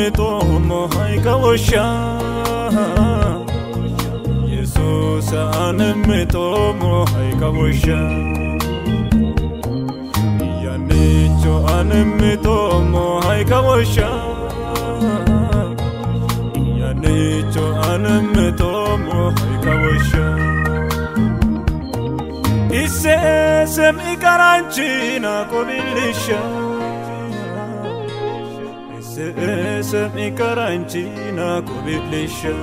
anamitomo haikawosha Yesus anamitomo haikawosha Yanicho anamitomo haikawosha Yanicho anamitomo haikawosha Isesem ikaranchina kobilisha Isesem ikaranchina kobilisha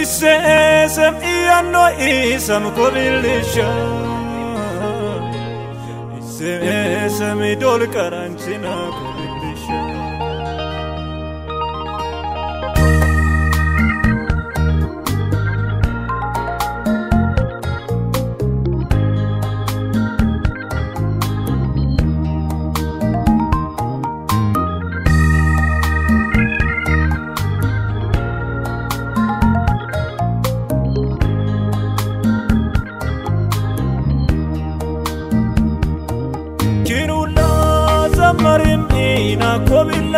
Isesem iyanno isam kobilisha Isesem idol karanchina kobilisha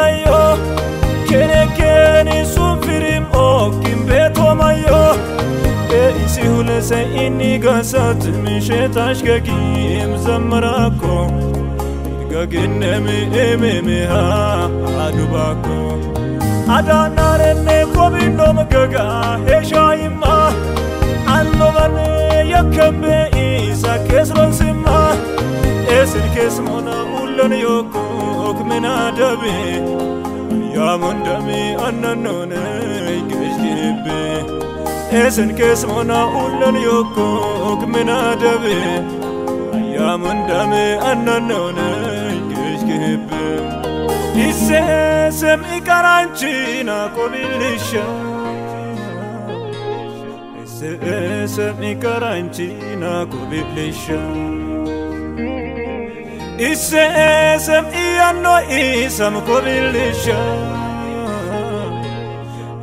mayo kene kene sufirim o kimbe to mayo e isi hule se ini gasat mi she şey, taş ke kim zamra ko. Ga genne mi eme mi ha aduba ko. Adanare ne ko bindom gaga he shayma anno varne yakembe isa kesron simma. Esir kesmona ullon yokko yoko okmena dabe yamun dami annanone geshgebe esen kesmona ullon yoko okmena dabe yamun dami annanone geshgebe isesem ikaranchina kobilisha isesem ikaranchina kobilisha Isesem iyanno isam kobilisha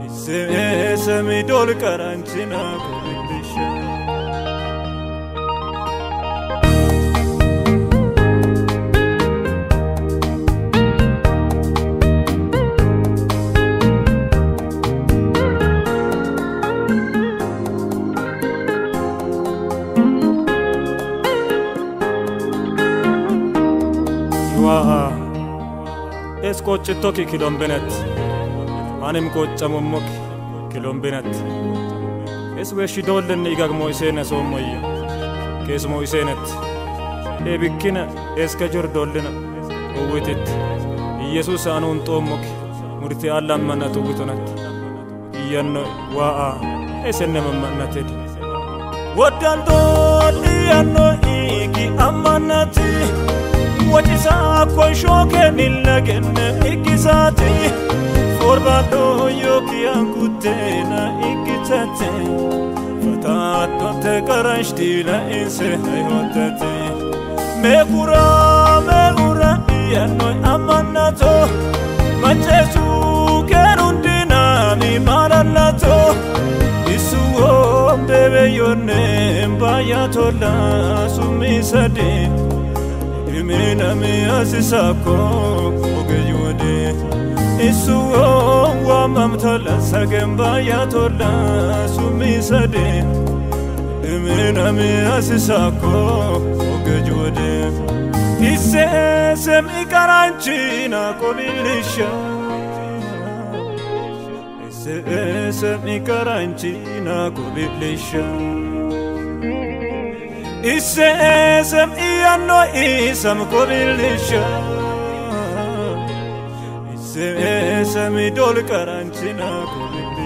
Isesem idol karanchina waa es qoccittoki kilombinet anim qoccamummoki kilombinet es weeshshidoollenne igagmo iseene soommoyya keessumo iseenet ebikkina eska jordollina uwwitit iyesuus anuun xoommoki murti allammannat uwwitonat iyyanno waa'a esenne mammannatedi woddaldool iyyanno iigi ammannati wacisaa konshoo kennilla kenna ikkisaate forbaadoo yookiin kutteena ikkitate fataattote qarashtiila inse hayotate meekuraa meekura iyyannooy ammannato manceesuu keerundinaani maalallato isuwoo deebeeyyooneen baayyaa tollaa summiisadee himidhamia sisaakko ogeeyyuudi isuwoo waamamtola sagembaaya tola sumiisade himidhamia sisaakko ogeeyyuudi hissee semii karanchiina kolillishaa. Seesemi karanchina kubilisha. Isesem iyanno isam kobilisha Isesem idol karanchina kobilisha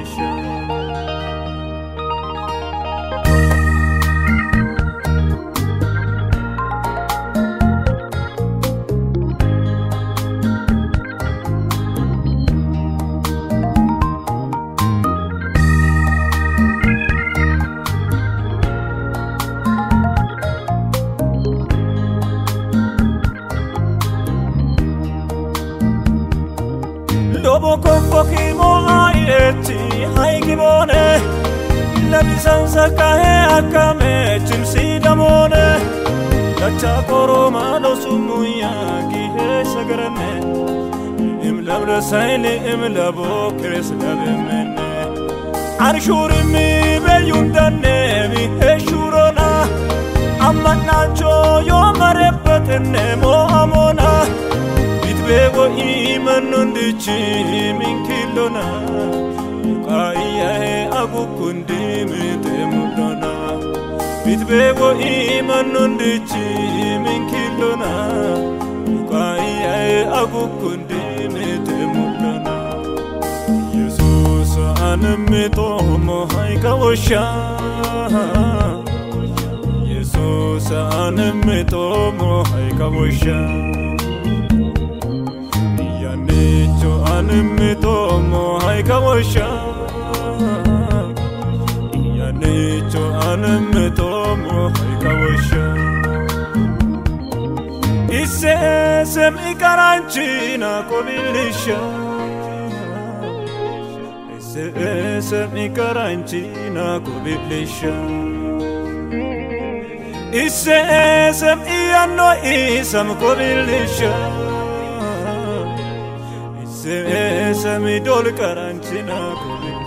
Obo kofo kimo ayetti haigibone Labisansa kahe akame chimsi damone Lacha koroma losumu yagi he sagrame Imlab rasayli imlabo kres labemene Arshurimi belyum dannevi he shurona Amman nacho yo marebbetenne mo amona bebo imanonde chiminkilona kaiyae akukundimitemulona bitbebo imanonde chiminkilona kaiyae akukundimitemulona yesus anemitomo haikawosha yesus anemitomo haikawosha anemmitoommoo hayka woshshaa iyyanicho anemmitoommoo hayka woshshaa issee sem'i qaranchina kobilisha issee sem'i qaranchina kobilisha Isem iyanno isam kobilisha. Semi dol karanchina kubi.